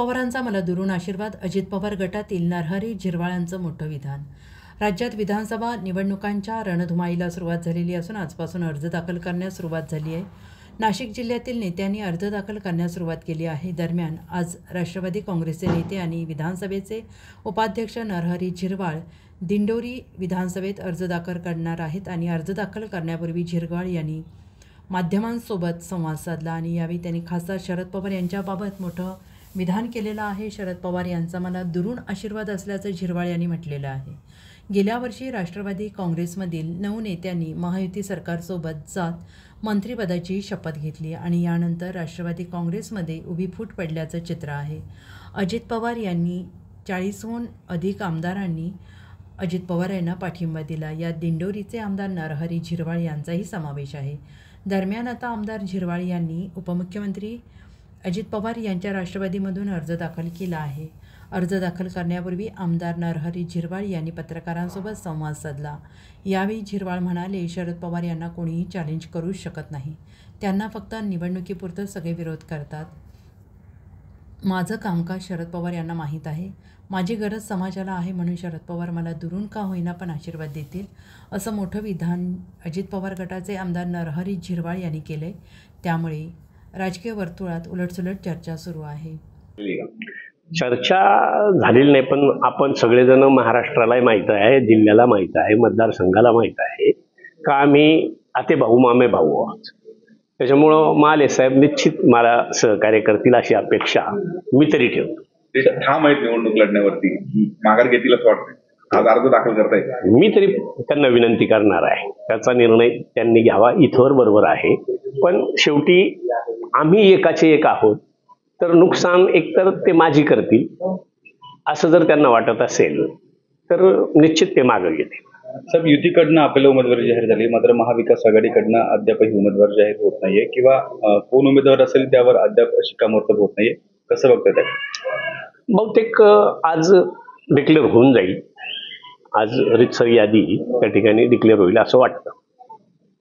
पवारांचा मला दुरून आशीर्वाद अजित पवार गटातील नरहरी झिरवाळांचं मोठं विधान. राज्यात विधानसभा निवडणुकांच्या रणधुमाईला सुरुवात झालेली असून आजपासून अर्ज दाखल करण्यास सुरुवात झाली आहे. नाशिक जिल्ह्यातील नेत्यांनी अर्ज दाखल करण्यास सुरुवात केली आहे. दरम्यान आज राष्ट्रवादी काँग्रेसचे नेते आणि विधानसभेचे उपाध्यक्ष नरहरी झिरवाळ दिंडोरी विधानसभेत अर्ज दाखल करणार आहेत आणि अर्ज दाखल करण्यापूर्वी झिरवाळ यांनी माध्यमांसोबत संवाद साधला आणि यावेळी त्यांनी खासदार शरद पवार यांच्याबाबत मोठं विधान केलेलं आहे. शरद पवार यांचा मला दुरून आशीर्वाद असल्याचं झिरवाळ यांनी म्हटलेलं आहे. गेल्या वर्षी राष्ट्रवादी काँग्रेसमधील नऊ नेत्यांनी महायुती सरकारसोबत जात मंत्रिपदाची शपथ घेतली आणि यानंतर राष्ट्रवादी काँग्रेसमध्ये उभी फूट पडल्याचं चित्र आहे. अजित पवार यांनी चाळीसहून अधिक आमदारांनी अजित पवार यांना पाठिंबा दिला. यात दिंडोरीचे आमदार नरहरी झिरवाळ यांचाही समावेश आहे. दरम्यान आता आमदार झिरवाळ यांनी उपमुख्यमंत्री अजित पवार यांच्या राष्ट्रवादीमधून अर्ज दाखल केला आहे. अर्ज दाखल करण्यापूर्वी आमदार नरहरी झिरवाळ यांनी पत्रकारांसोबत संवाद साधला. यावेळी झिरवाळ म्हणाले शरद पवार यांना कोणीही चॅलेंज करूच शकत नाही. त्यांना फक्त निवडणुकीपुरतं सगळे विरोध करतात. माझं कामकाज शरद पवार यांना माहीत आहे. माझी गरज समाजाला आहे म्हणून शरद पवार मला दुरून का होईना पण आशीर्वाद देतील. असं मोठं विधान अजित पवार गटाचे आमदार नरहरी झिरवाळ यांनी केले त्यामुळे राजकीय वर्तुळात उलटसुलट चर्चा सुरू आहे. चर्चा झालेली नाही पण आपण सगळेजण महाराष्ट्रालाही माहीत आहे जिल्ह्याला माहीत आहे मतदारसंघाला माहीत आहे का आम्ही आते भाऊ मामे भाऊ आहोत. त्याच्यामुळं माले साहेब निश्चित मला सहकार्य करतील अशी अपेक्षा मी तरी ठेवतो. ते ठाम आहेत निवडणूक लढण्यावरती. माघार घेतील असं वाटतंय. आज अर्ज दाखल करताय मी तरी त्यांना विनंती करणार आहे. त्याचा निर्णय त्यांनी घ्यावा इथवर बरोबर आहे. पण शेवटी आम्ही एकाचे एक आहोत तर नुकसान एकतर ते माझी करतील असं जर त्यांना वाटत असेल तर निश्चित ते मागं घेतील. साहेब युतीकडनं आपल्याला उमेदवारी जाहीर झाली मात्र महाविकास आघाडीकडनं अद्यापही उमेदवार जाहीर होत नाहीये किंवा कोण उमेदवार असेल त्यावर अद्याप शिक्कामोर्तब होत नाहीये कसं बघताय ते बहुतेक आज डिक्लेअर होऊन जाईल. आज रितसर यादी त्या ठिकाणी डिक्लेअर होईल असं वाटतं.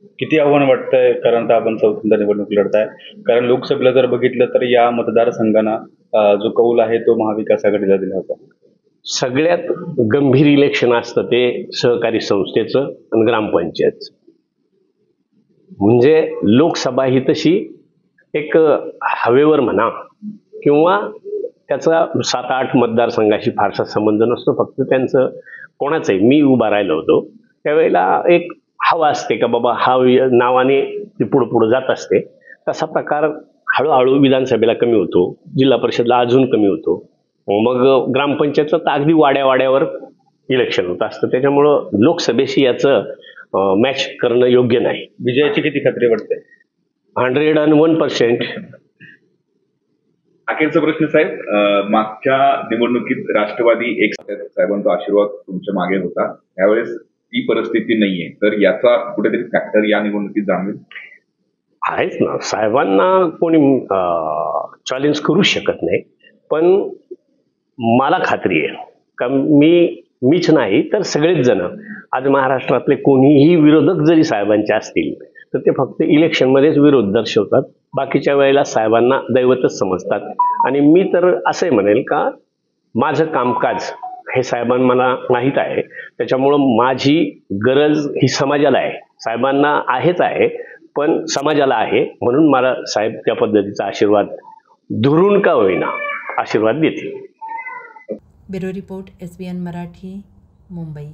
किती आव्हान वाटतंय? कारण आता आपण चौथ्यांदा निवडणूक लढताय. कारण लोकसभेला जर बघितलं तर या मतदारसंघांना अं, जो कौल आहे तो महाविकास आघाडीला दिला होता. सगळ्यात गंभीर इलेक्शन असतं ते सहकारी संस्थेचं आणि ग्रामपंचायतचं. म्हणजे लोकसभा ही तशी एक हवेवर म्हणा किंवा त्याचा सात आठ मतदारसंघाशी फारसा संबंध नसतो. फक्त त्यांचं कोणाचंही मी उभा राहिलो होतो. त्यावेळेला एक हवा असते का बाबा हा नावाने ती पुढं पुढं जात असते. तसा प्रकार हळूहळू विधानसभेला कमी होतो जिल्हा परिषदला अजून कमी होतो. मग ग्रामपंचायतचं तर अगदी वाड्या वाड्यावर इलेक्शन होत असतं. त्याच्यामुळं लोकसभेशी याचं मॅच करणं योग्य नाही. विजयाची किती खात्री वाटते? हंड्रेड अँड वन पर्सेंट अखेरचा प्रश्न साहेब मागच्या निवडणुकीत राष्ट्रवादी एक साहेबांचा आशीर्वाद तुमच्या मागे होता. यावेळेस ती परिस्थिती नाहीये. तर याचा कुठेतरी फॅक्टर या निवडणुकीत जाणवेल आहेच ना. साहेबांना कोणी चॅलेंज करू शकत नाही. पण मला खात्री आहे. का मी मीच नाही तर सगळेच जण. आज महाराष्ट्रातले कोणीही विरोधक जरी साहेबांचे असतील तर ते फक्त इलेक्शनमध्येच विरोध दर्शवतात. बाकीच्या वेळेला साहेबांना दैवतच समजतात. आणि मी तर असे म्हणेल का माझं कामकाज हे साहेबांना मला माहीत आहे. त्याच्यामुळं माझी गरज ही समाजाला आहे. साहेबांना आहेच आहे पण समाजाला आहे म्हणून मला साहेब त्या पद्धतीचा आशीर्वाद दुरून का होईना आशीर्वाद देतील. Bureau report S B N Marathi Mumbai.